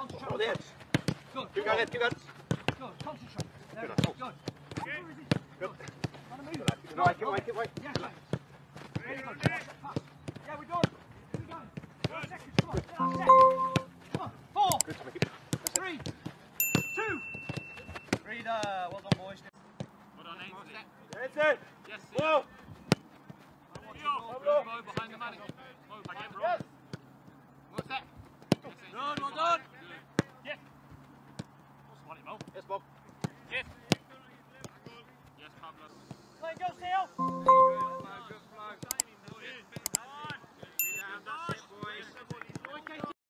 concentrate On the edge. Good. Keep going, keep going. Good. Concentrate. There Good. Good. Good. Good. Move. Keep away, keep away, keep away. Good. Good. Behind the man. Mangue é o!